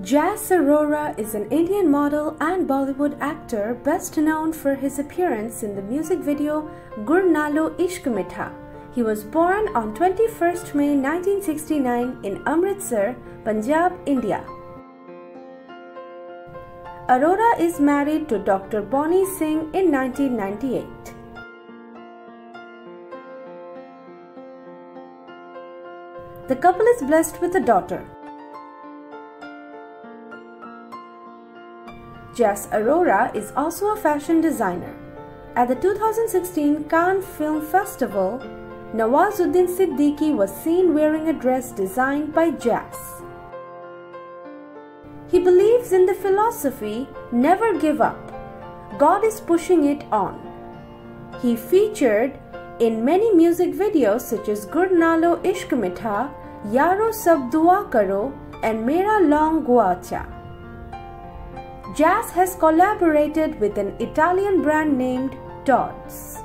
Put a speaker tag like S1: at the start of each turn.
S1: Jas Arora is an Indian model and Bollywood actor best known for his appearance in the music video Gur Nalo Ishq Mitha. He was born on 21st May 1969 in Amritsar, Punjab, India. Arora is married to Dr. Bonnie Singh in 1998. The couple is blessed with a daughter. Jas Arora is also a fashion designer. At the 2016 Cannes Film Festival, Nawazuddin Siddiqui was seen wearing a dress designed by Jas. He believes in the philosophy never give up. God is pushing it on. He featured in many music videos such as Gur Nalo Ishq Mitha, Yaro Sab Dua Karo and Mera Long Gawacha. Jas has collaborated with an Italian brand named Tod's.